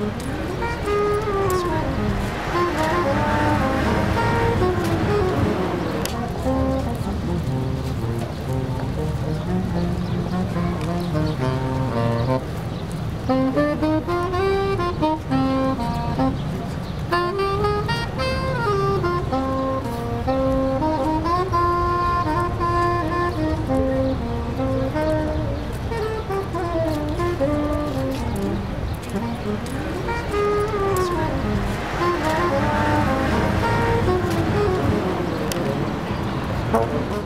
음. Thank you.